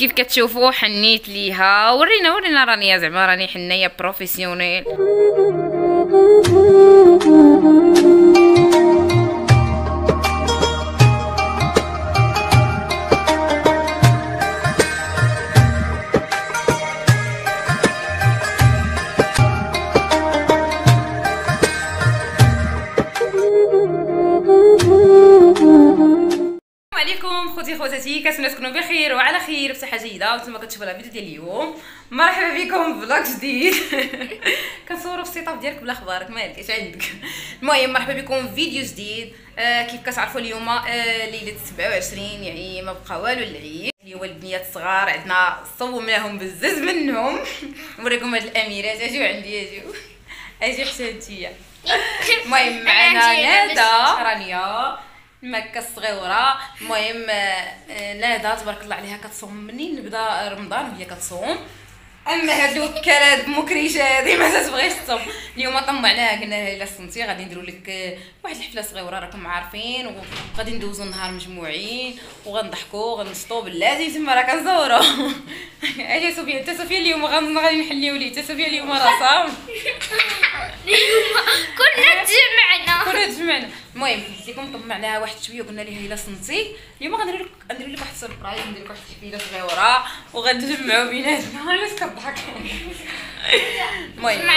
كيف كتشوفوا حنيت ليها؟ ورينا ورينا رانيا زعما راني حنية بروفيسيونيل خواتاتي كنتمنى تكونوا بخير وعلى خير بصحة جيدة. وأنتم كتشوفوا لا فيديو ديال اليوم. مرحبا بكم في فلوق جديد. كنصوروا في السيطاب ديالك بلا أخبارك مالك اش عندك. المهم مرحبا بكم في فيديو جديد. آه كيف كتعرفوا اليوم؟ آه ليلة 27 يعني ما بقى والو العيد. اليوم البنيات الصغار عندنا صومناهم بزاف منهم. نوريكم هاد الاميرات اجيو عندي اجيو أجي حتى انتيا المهم معنا ندى رانيا مكة الصغيرة. المهم آه، ندى تبارك الله عليها كتصوم. منين بدا رمضان وهي كتصوم؟ أما هاد الوكالات مكريشة هادي ما تبغيش تصوم. اليوم طمعناها قلنا لها إلا صمتي غادي نديروا لك آه، واحد الحفلة صغيرة راكم عارفين وغادي ندوزو النهار مجموعين وغنضحكوا غنشطوا بلاتي. تما راه كنزوروا أجي صوفيا أنت صوفيا اليوم غادي نحليو ليه أنت صوفيا اليوم راه صام كنا تجمعنا كنا تجمعنا المهم قلت لكم طمعناها واحد شوية قلنا لها إلا صمتي اليوم غندير لك غندير لك واحد surprise ندير لك واحد الحفله صغيره وغنتجمعوا بيناتنا علاش كضحك. المهم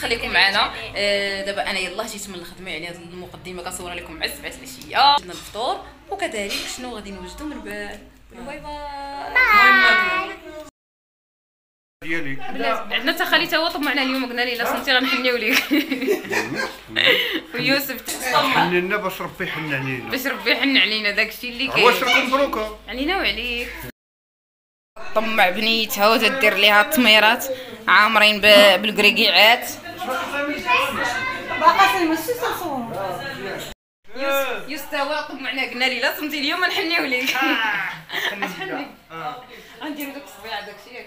خليكم معنا آه، دابا أنا يلاه جيت من الخدمة يعني هذه المقدمة كنصورها لكم مع السبعة العشية. جبنا الفطور وكذلك شنو غادي نوجدوا من بعد؟ bye bye. ديالي. عندنا حتى خالي تا هو طمعنا اليوم قلنا ليه الا صمتي غنحنيو ليك. ويوسف تطمع. حننا باش ربي يحن علينا. باش ربي يحن علينا داكشي اللي واش كاين. راكم مبروكة. علينا وعليك. طمع بنيتها وتدير ليها التميرات عامرين ب- بالكريكيعات باقا سنمشي تصور يستوى طمعنا قلنا لي لا صمتي اليوم نحنيو ليك. غنديرو داك الصبيعه داكشي ياك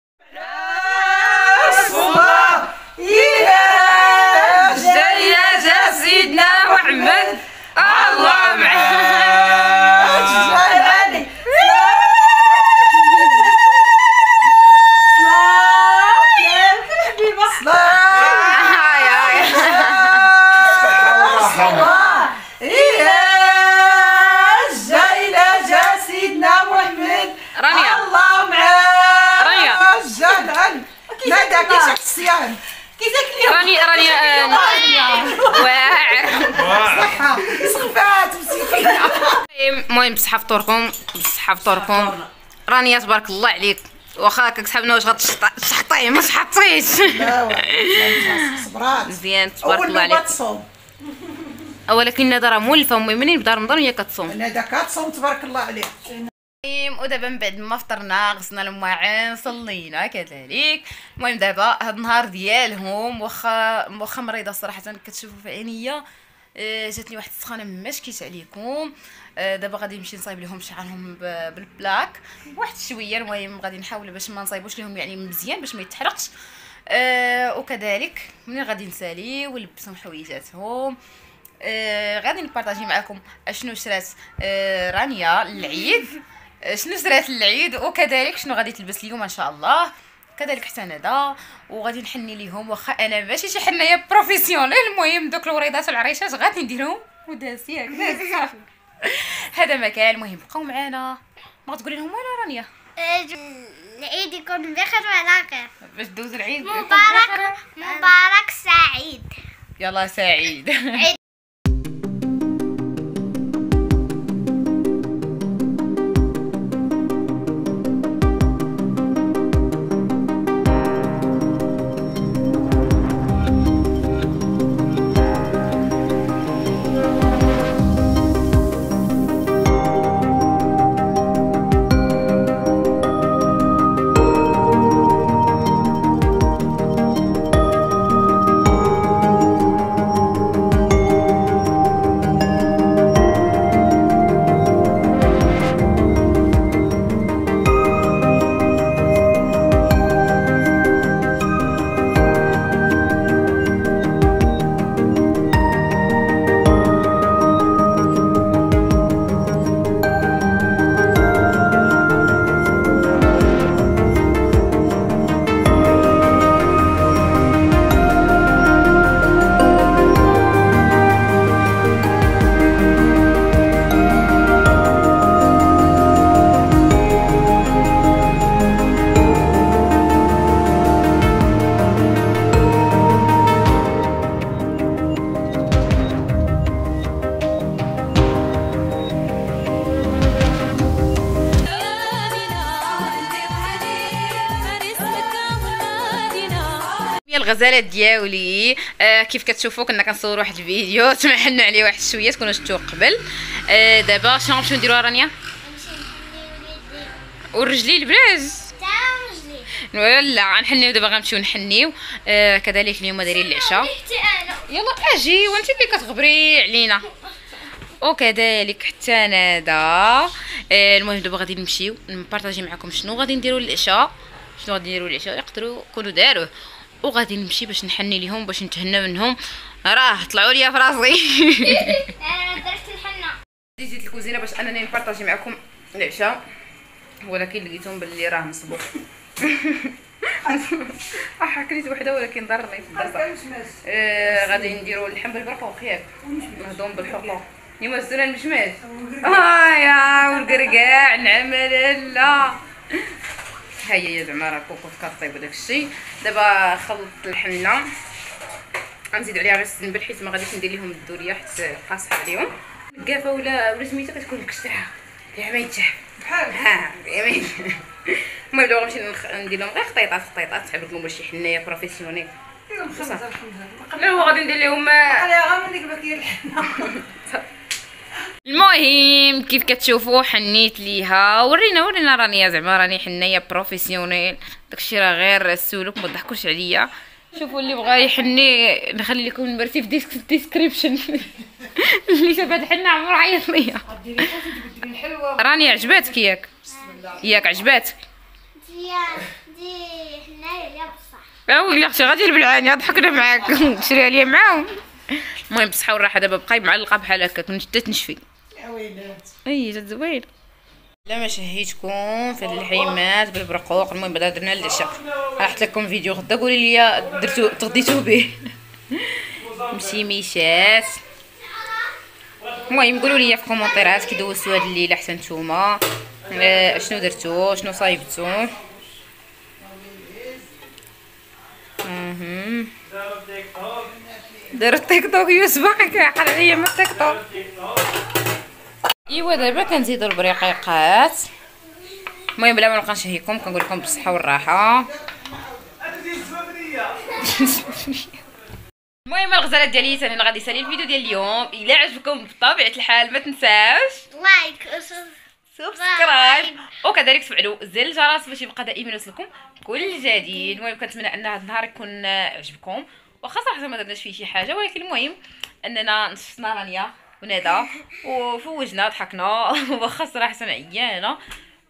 راني راني آه، واعر. صفات مسكينه المهم بصحة فطوركم بصحة فطوركم. رانيا تبارك الله عليك. واخا كتحبنا واش غتشحطي ما شحطيش مزيان تبارك الله عليك. ولكن ندى راه مولفه امي منين بدا رمضان وهي كتصوم. أنا داك تصوم تبارك الله عليك. ودابا من بعد ما فطرنا غسلنا المواعين صلينا كذلك. المهم دابا هاد النهار ديالهم واخا واخا مريضة صراحة كتشوفوا في عينيا آه، جاتني واحد السخانة ما شكيت عليكم. آه، دابا غادي نمشي نصايب لهم شعرهم بالبلاك. واحد شوية المهم غادي نحاول باش ما نصايبوش لهم يعني مزيان باش ما يتحرقش. آه وكذلك ملي غادي نسالي ونلبسهم حويجاتهم. آه غادي نبارطاجي معكم أشنو شرات آه رانيا للعيد. شنو شرات للعيد؟ وكذلك شنو غادي تلبس اليوم إن شاء الله؟ كذلك حتى ندى وغادي نحني ليهم واخا أنا ماشي شي حنايه professionnelle المهم دوك الوريضات والعريشات غادي نديرهم. وداس ياك داس صافي. هذا مكان المهم بقاو معانا. ما تقولي لهم والو رانيا؟ العيد يكون بخير وعلى خير باش دوز العيد. مبارك مبارك سعيد. يلا سعيد. الغزالات ديالي آه كيف كتشوفوا كنا كنصور واحد الفيديو تمحنا عليه واحد شوية تكونوا شفتوه قبل. آه دابا شنو غنمشيو نديرو رانيا؟ ورجلي البلاز لا غنحنيو دابا غنمشيو نحنيو. آه كذلك اليوم دايرين العشاء. يلا أجي وانت اللي كتغبري علينا. وكذلك حتى أنا دا. آه المهم دابا غادي نمشيو نبارطاجي معكم شنو غادي نديرو للعشاء. شنو غادي نديرو للعشاء؟ يقدروا يكونوا داروه. وغادي نمشي باش نحني ليهم باش نتهنى منهم. راه طلعوا ليا في راسي درت الحنة. جيت الكوزينة باش أنني نبارطاجي معكم. العشاء ولكن لقيتهم باللي راه مسبوق آه كليت وحدة ولكن ضرني في الدرسه آه غادي نديرو اللحم بالبرقوق ياك مهضوم بالحقوق. اليوم الزرع المشماش آه يا والقرقاع. نعمل لا هيا يا زعما راه كوكو كطيب وداك الشيء. دابا خلطت الحنة. غنزيد عليها غير السنبل حيت ما غاديش ندير لهم الدورية حيت قاصحة عليهم. الكافه ولا ولا سميتها كتكون كشتاحه يا ما يتشح بحال. ها يا ما المهم دابا غنمشي ندير لهم غير خطيطات خطيطات تحب لكم شي حناية بروفيسيونيل لا هو غادي ندير لهم غير من ديك الباكيه الحنة. المهم كيف كتشوفوا حنيت ليها. ورينا ورينا راني زعما راني حنيه بروفيسيونيل داكشي راه غير السلوك ما تضحكوش عليا. شوفوا اللي بغى يحني نخلي لكم نمرتي في desc description اللي شاف هاد الحنه عمر عيط ليا. راني عجباتك ياك. ياك عجباتك. دي دي حنايا يا بصح. آه ويلي أختي غادي بالعاني ضحكنا معاك. شريها ليا معاهم. المهم بصحة والراحة دابا بقاي معلقة بحال هكا كنت حتى تنشفي. اي جات زوينه لا ما شهيتكم في هاد اللحيمات بالبرقوق المهم بعدا درنا العشاء راحت لكم فيديو غدا قولي لي درتو تغديتو به. مشيميشات المهم قولوا لي في الكومونتيرات كي دوزتوا هاد الليلة حتى نتوما. آه، شنو درتو؟ شنو صايبتو. دار التيك توك يوسف كيعقل عليا من التيك توك. إيوا دابا كنزيدو البريقيقات. المهم بلا ما نبقى نشهيكم كنقول لكم بالصحة والراحة. المهم الغزالات ديالي أنا غادي نسالي الفيديو ديال اليوم. إلا عجبكم بطبيعة الحال ما تنساوش like subscribe وكذلك تفعلوا زر الجرس باش يبقى دائما يوصلكم كل جديد. المهم كنتمنى أن هذا النهار يكون عجبكم. واخا صراحة ما درناش فيه شي حاجة ولكن المهم أننا نشفنا رانيا. وندى وفوجنا ضحكنا واخا صراحة عيانه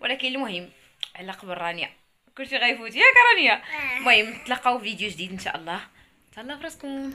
ولكن المهم على قبل رانيا. كلشي غيفوت. ياك رانيا. المهم نتلاقاو في فيديو جديد إن شاء الله. تهلاو في راسكم